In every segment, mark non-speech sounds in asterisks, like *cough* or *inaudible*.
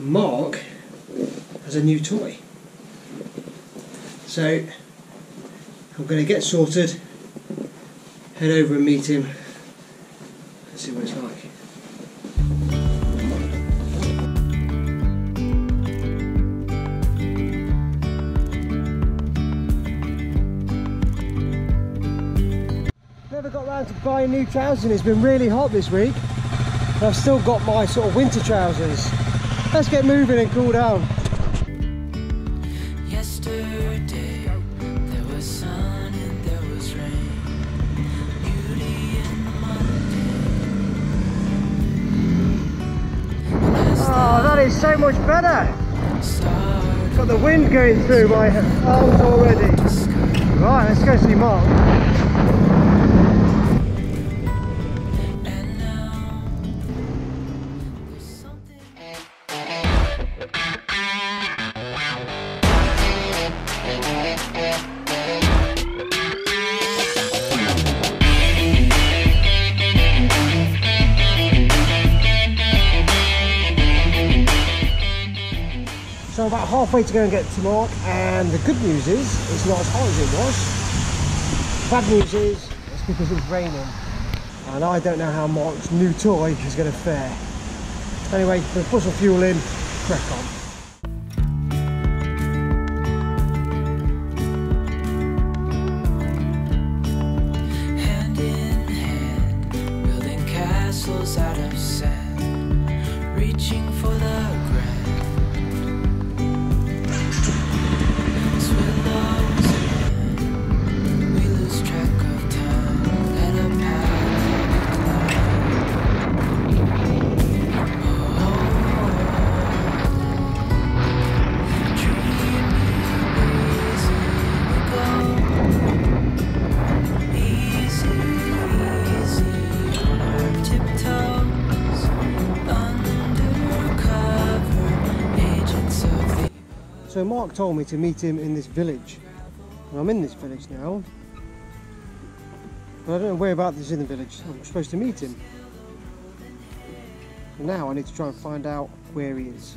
Marc has a new toy. So I'm going to get sorted, head over and meet him, and see what it's like. Never got round to buying new trousers and it's been really hot this week. And I've still got my sort of winter trousers. Let's get moving and cool down. Yesterday there was sun and there was rain. Beauty in the Monday. Oh, that is so much better. Got the wind going through my arms already. Right, let's go see Marc. About halfway to go and get to Marc and the good news is it's not as hot as it was. Bad news is it's because it's raining and I don't know how Marc's new toy is going to fare. Anyway, we'll put some fuel in, crack on. So Marc told me to meet him in this village. And I'm in this village now. But I don't know whereabouts is in the village. I'm supposed to meet him. So now I need to try and find out where he is.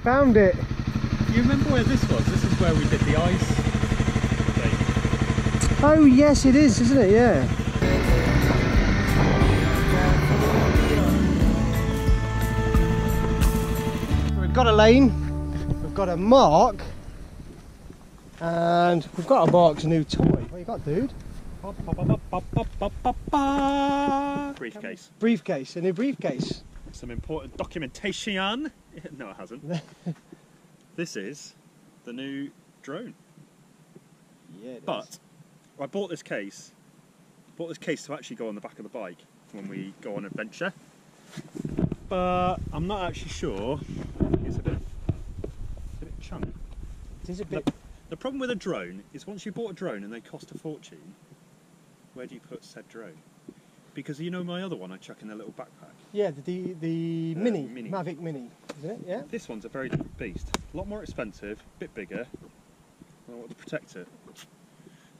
You found it. You remember where this was? This is where we did the ice thing. Oh yes it is, isn't it? Yeah. We've got a lane, we've got a mark, and we've got a Marc's new toy. What you got, dude? Briefcase. Briefcase, a new briefcase. Some important documentation. *laughs* No, it hasn't. *laughs* this is the new drone. Yeah. But I bought this case. Bought this case to actually go on the back of the bike when we go on adventure. But I'm not actually sure. It's a bit, it's a bit chunk. it is a The, bit. the problem with a drone is once you bought a drone and they cost a fortune, where do you put said drone? Because you know my other one I chuck in a little backpack. Yeah, the the, the Uh, mini, mini. Mavic Mini, isn't it? Yeah. This one's a very different beast. A lot more expensive, a bit bigger. I want to protect it.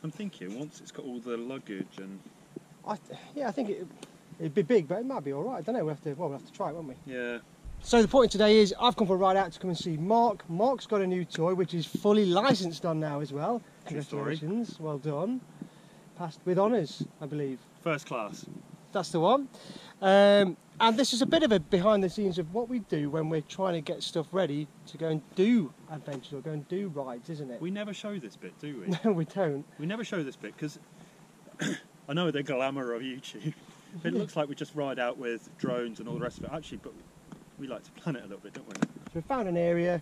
I'm thinking once it's got all the luggage and I yeah, I think it, it'd be big, but it might be all right. I don't know. We'll have to. Well, we'll have to try it, won't we? yeah, So the point today is I've come for a ride out to come and see Marc. Marc's got a new toy which is fully licensed on now as well. Congratulations, well done. Passed with honours, I believe. first class. That's the one. Um, and this is a bit of a behind the scenes of what we do when we're trying to get stuff ready to go and do adventures or go and do rides, isn't it? We never show this bit, do we? *laughs* No, we don't. we never show this bit because *coughs* I know the glamour of YouTube. *laughs* It looks like we just ride out with drones and all the rest of it. Actually, but we like to plan it a little bit, don't we? So we've found an area.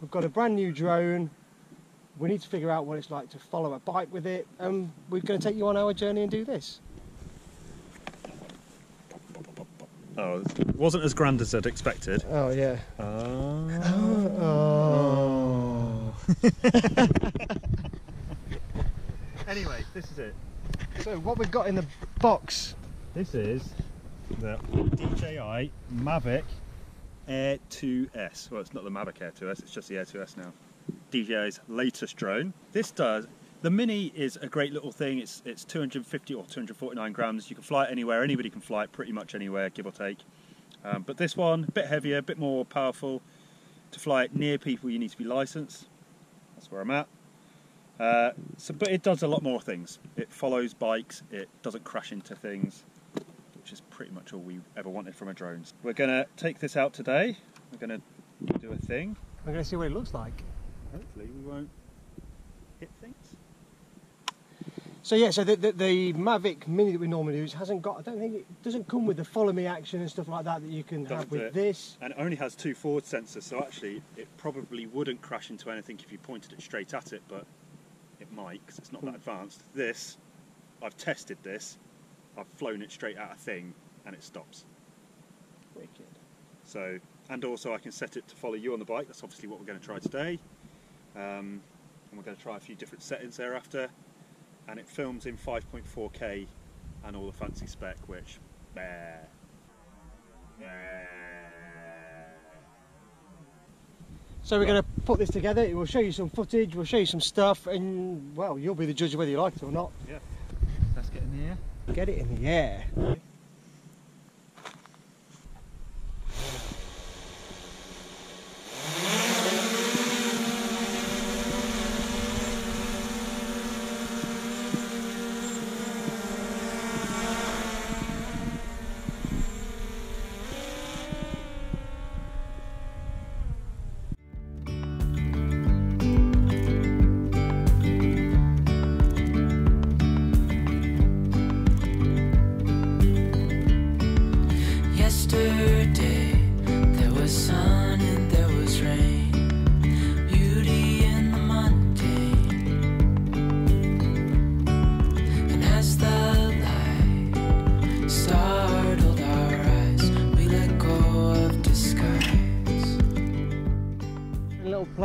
We've got a brand new drone. We need to figure out what it's like to follow a bike with it. And we're going to take you on our journey and do this. Oh, it wasn't as grand as I'd expected. Oh yeah. Oh. Oh. *laughs* Anyway, this is it. So what we've got in the box? This is the DJI Mavic Air 2S. Well, it's not the Mavic Air 2S, it's just the Air 2S now. DJI's latest drone. This does. The Mini is a great little thing. It's it's 250 or 249 grams. You can fly it anywhere. Anybody can fly it pretty much anywhere, give or take. Um, but this one, a bit heavier, a bit more powerful. To fly it near people, you need to be licensed. That's where I'm at. Uh, so, but it does a lot more things. It follows bikes. It doesn't crash into things, which is pretty much all we ever wanted from a drone. We're gonna take this out today. We're gonna do a thing. We're going to see what it looks like. Hopefully, we won't hit things. So yeah, so the, the, the Mavic Mini that we normally use hasn't got. I don't think it doesn't come with the follow me action and stuff like that that you can Doesn't have with it. this. And it only has two forward sensors, so actually, it probably wouldn't crash into anything if you pointed it straight at it, but it might because it's not that advanced. This, I've tested this. I've flown it straight at a thing, and it stops. Wicked. So, and also I can set it to follow you on the bike. That's obviously what we're going to try today. Um, and we're going to try a few different settings thereafter. And it films in 5.4K and all the fancy spec, which, bah. So we're going to put this together. We'll show you some footage. We'll show you some stuff, and well, you'll be the judge of whether you like it or not. Yeah. Let's get in here. Get it in the air.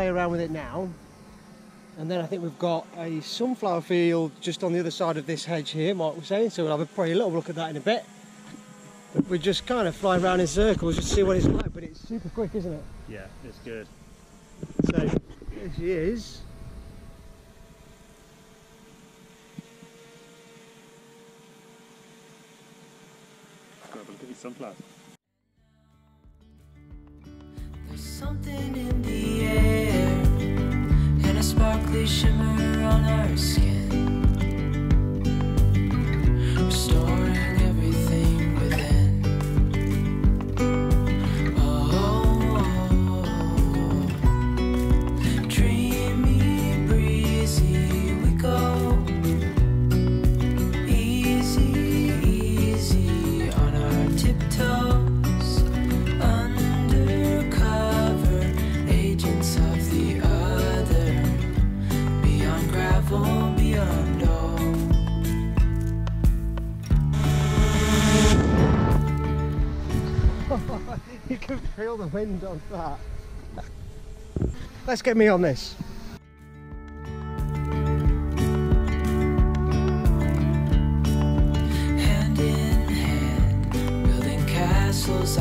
Play around with it now. And then I think we've got a sunflower field just on the other side of this hedge here, Marc was saying, so we'll have a, probably a little look at that in a bit. But we're just kind of flying around in circles just to see what it's like, but it's super quick, isn't it? Yeah, it's good. So, here she is. Go have a look at these sunflowers. Wind on that. Let's get me on this. Hand hand, building castles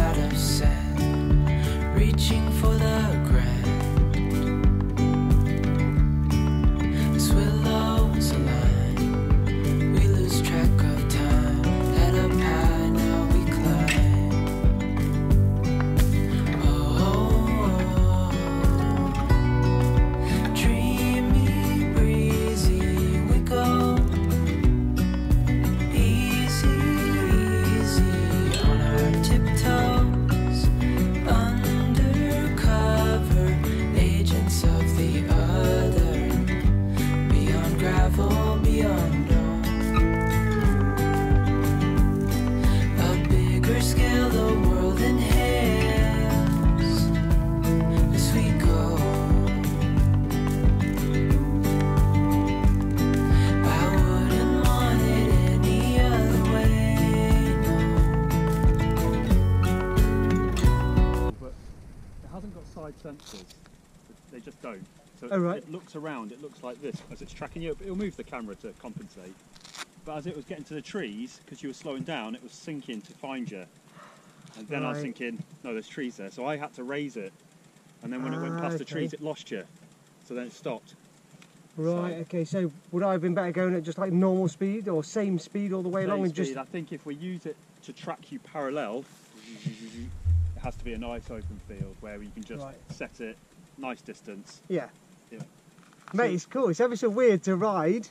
So Oh, right. it looks around, it looks like this as it's tracking you. It'll move the camera to compensate. But as it was getting to the trees, because you were slowing down, it was sinking to find you. And then I was Right. thinking, no, there's trees there. So I had to raise it. And then when it went Ah, past the trees, it lost you. So then it stopped. Right, okay, so would I have been better going at just like normal speed or same speed all the way along Same and just. speed. I think if we use it to track you parallel, it has to be a nice open field where you can just Right. set it nice distance. Yeah. Yeah. Mate, it's cool. It's ever so weird to ride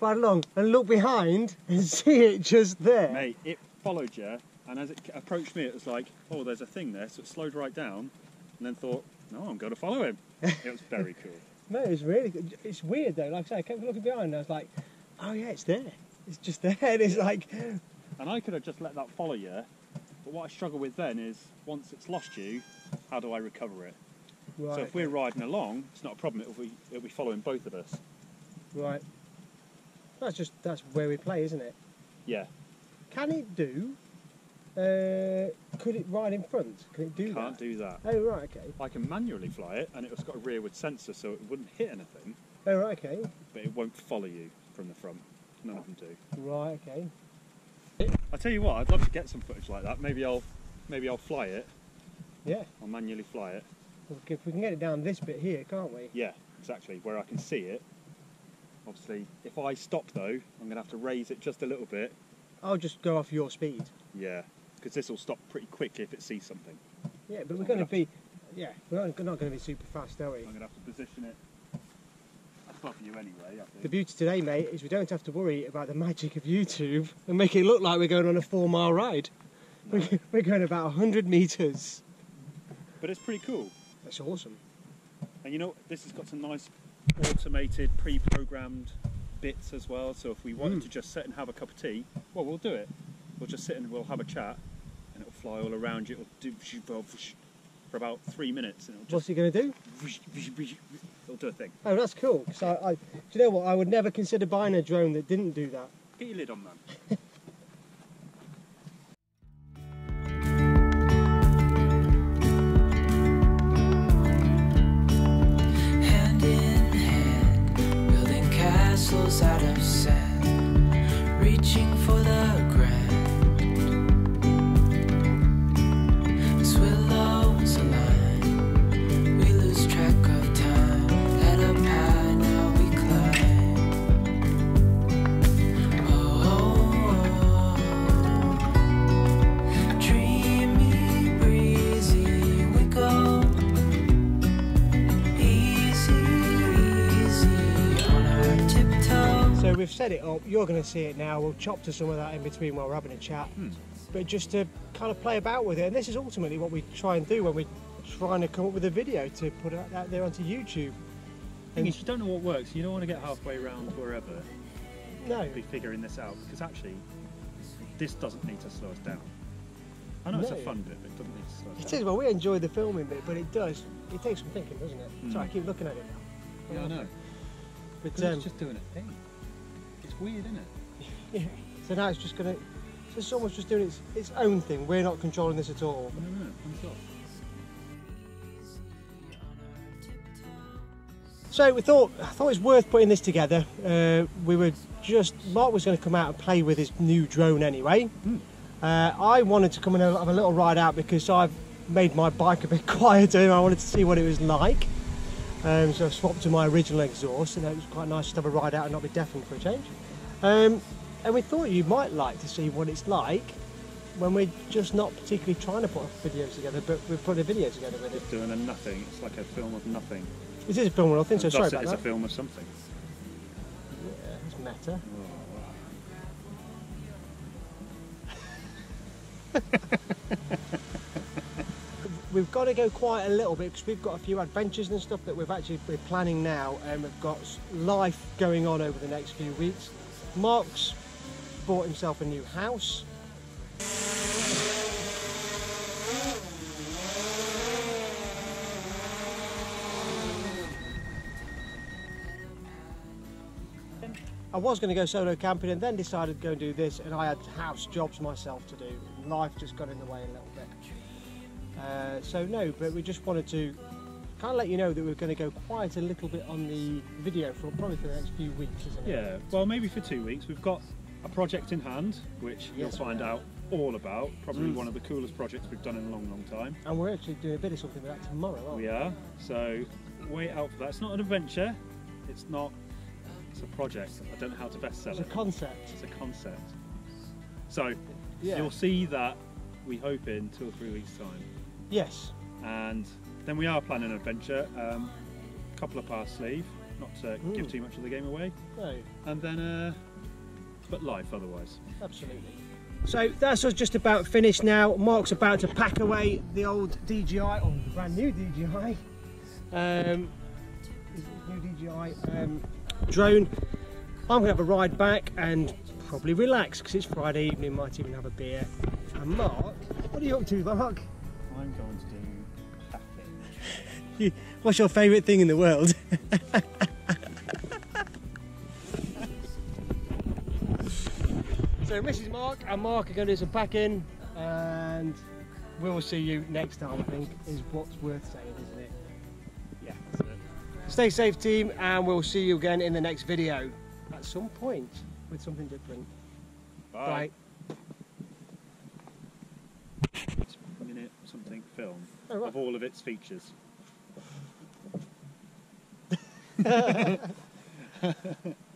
right along and look behind *laughs* and see it just there. Mate, it followed you, and as it approached me, it was like, oh, there's a thing there. So it slowed right down, and then thought, no, I'm going to follow him. it was very *laughs* cool. Mate, it's really good. It's weird though. Like I say, I kept looking behind and I was like, oh yeah, it's there. It's just *laughs* there. And it's like, And I could have just let that follow you, but what I struggle with then is once it's lost you, how do I recover it? Right, So if we're riding along, it's not a problem. It'll be, it'll be following both of us. right. That's just that's where we play, isn't it? Yeah, Can it do? Uh, could it ride in front? Can it do that? I can't do that. Oh right, okay. I can manually fly it, and it's got a rearward sensor, so it wouldn't hit anything, Oh right, okay. but it won't follow you from the front. None of them do. Right, okay. I tell you what, I'd love to get some footage like that. Maybe I'll, maybe I'll fly it. Yeah. I'll manually fly it. If we can get it down this bit here, can't we? Yeah, exactly, where I can see it. Obviously, if I stop though, I'm going to have to raise it just a little bit. I'll just go off your speed. Yeah, because this will stop pretty quickly if it sees something. Yeah, but we're going to gonna be, yeah, we're not, not going to be super fast, are we? I'm going to have to position it above you anyway, I The beauty today, mate, is we don't have to worry about the magic of YouTube and make it look like we're going on a four mile ride. We're *laughs* we're going about 100 metres. But it's pretty cool. That's awesome. And you know, this has got some nice automated, pre-programmed bits as well. So if we wanted Mm. to just sit and have a cup of tea, well, we'll do it. We'll just sit and we'll have a chat, and it'll fly all around you. It'll do for about three minutes, and it'll What's just he going to do? it'll do a thing. Oh, that's cool. 'cause I, I, do you know what? I would never consider buying a drone that didn't do that. Get your lid on, man. *laughs* set it up. You're going to see it now. We'll chop to some of that in between while we're having a chat. But just to kind of play about with it. And this is ultimately what we try and do when we're trying to come up with a video to put it out there onto YouTube. thing is, you don't know what works. You don't want to get halfway around wherever, No. be figuring this out because actually, this doesn't need to slow us down. I know it's a fun bit, but it doesn't need to slow us It down. is, well, we enjoy the filming bit, but it does. It takes some thinking, doesn't it? Mm. So I keep looking at it now. Yeah, I know. But, But um, it's just doing a thing. It's weird, isn't it? *laughs* yeah. So now it's just going to. So it's almost just doing its, its own thing. We're not controlling this at all. I don't know. Hands off. So we thought I thought it was worth putting this together. Uh, we were just Marc was going to come out and play with his new drone anyway. Uh, I wanted to come and have a little ride out because I've made my bike a bit *laughs* quieter and I wanted to see what it was like. Um, so I've swapped to my original exhaust and it was quite nice to have a ride out and not be deafened for a change. Um, and we thought you might like to see what it's like when we're just not particularly trying to put videos together, but we're putting a video together with it. It's doing a nothing. It's like a film of nothing. This is a film, of nothing? so sorry about it is that. a film of something. Yeah, it's meta. *laughs* we've got to go quite a little bit because we've got a few adventures and stuff that we've actually we're planning now and we've got life going on over the next few weeks. Marc's bought himself a new house. I was going to go solo camping and then decided to go and do this and I had house jobs myself to do. Life just got in the way a little bit uh, so no but we just wanted to kind of let you know that we're going to go quite a little bit on the video for probably for the next few weeks, isn't it? Yeah, well, maybe for two weeks. We've got a project in hand, which you'll find out all about. Probably Mm. one of the coolest projects we've done in a long, long time. And we're actually doing a bit of something with that tomorrow, aren't We are. So wait out for that. It's not an adventure. It's not. It's a project. I don't know how to best sell it. It's a concept. It's a concept. So Yeah. you'll see that. We hope in two or three weeks' time. Yes. and then we are planning an adventure. Um, couple up our sleeve, not to give Mm. too much of the game away, No. and then uh, but life otherwise. Absolutely. So that's us just about finished now. Marc's about to pack away the old DJI, or the brand new DJI. Um, new DJI um, drone. I'm going to have a ride back and probably relax because it's Friday evening, might even have a beer. And Marc, what are you up to, Marc? I'm going to do packing. *laughs* What's your favourite thing in the world? *laughs* so Mrs. Marc and Marc are going to do some packing and we'll see you next time I think is what's worth saying isn't it? Yeah, that's. Stay safe team and we'll see you again in the next video at some point with something different. Bye. Bye. Minute something film Oh, right. of all of its features. *laughs* *laughs*